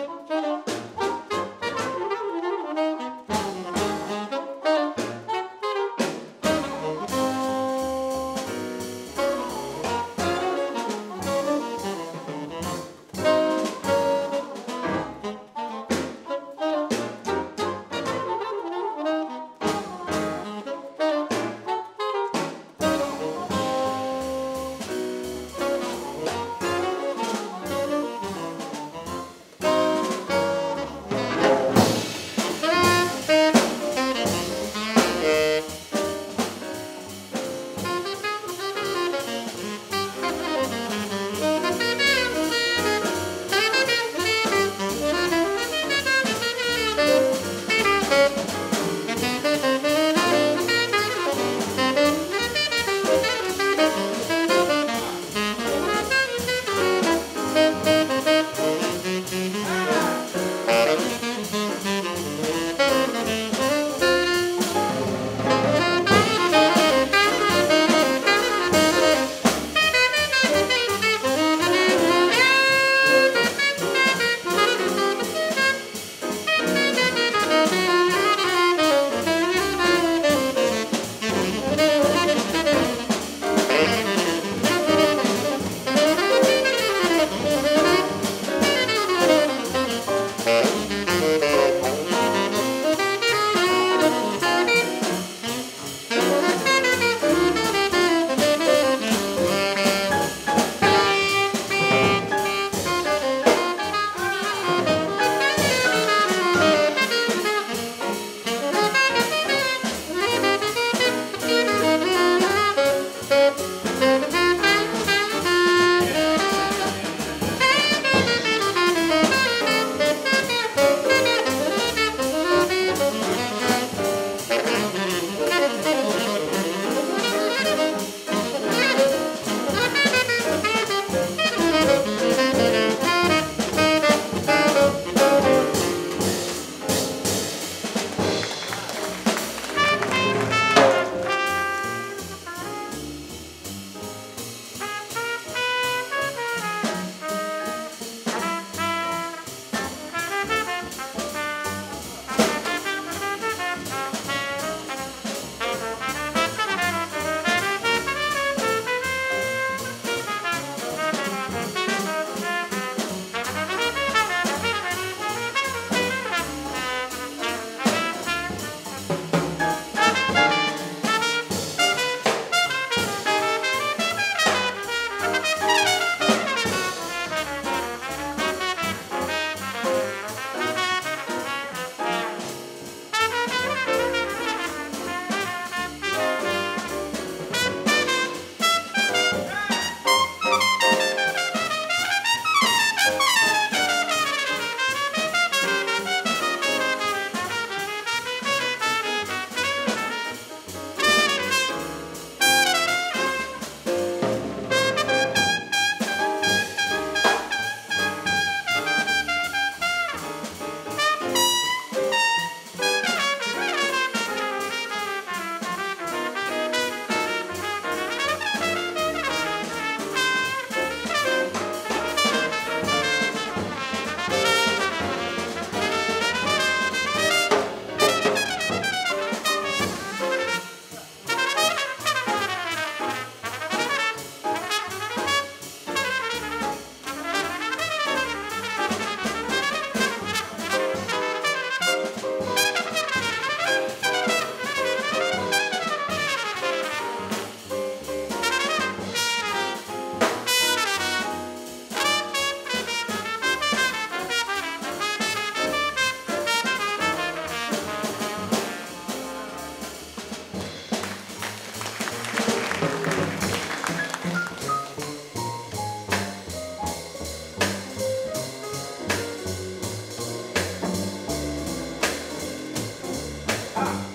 Thank Bye.